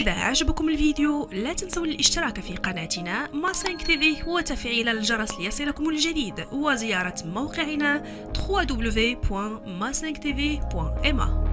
إذا عجبكم الفيديو لا تنسوا الاشتراك في قناتنا ما 5 تي وتفعيل الجرس ليصلكم الجديد وزيارة موقعنا www.ma5tv.ma